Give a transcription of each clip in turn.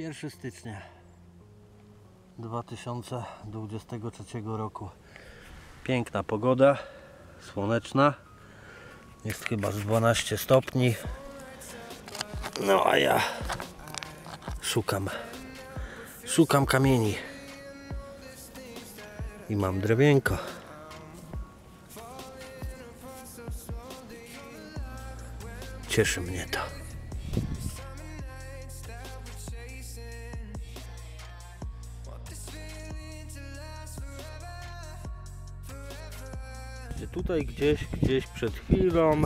1 stycznia 2023 roku. Piękna pogoda, słoneczna. Jest chyba z 12 stopni. No a ja szukam, szukam kamieni. I mam drewienko. Cieszy mnie to. Gdzie Tutaj gdzieś, gdzieś przed chwilą.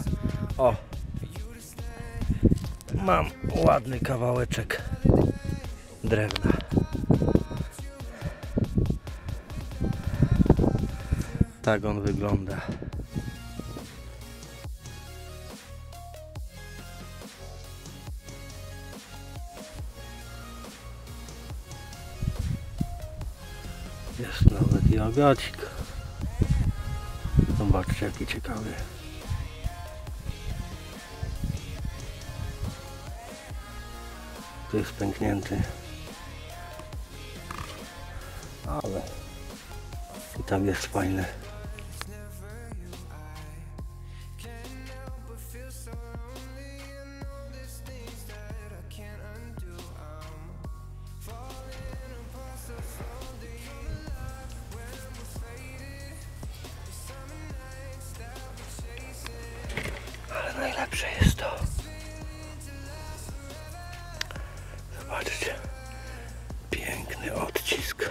O! Mam ładny kawałeczek drewna. Tak on wygląda. Jest nawet i agacik. Zobaczcie jaki ciekawy. Tu jest pęknięty. Ale i tam jest fajny. Najlepsze jest to. Zobaczcie. Piękny odcisk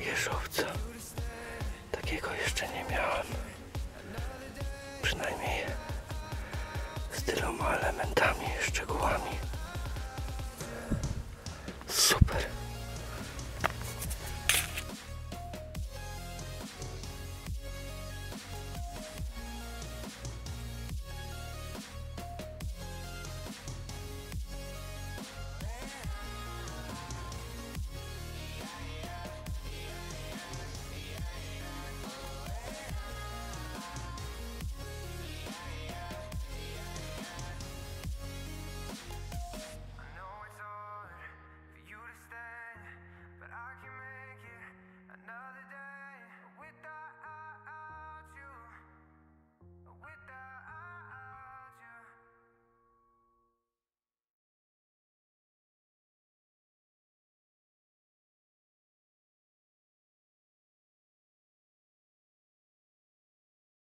jeżowca. Takiego jeszcze nie miałem. Przynajmniej z tyloma elementami, szczegółami.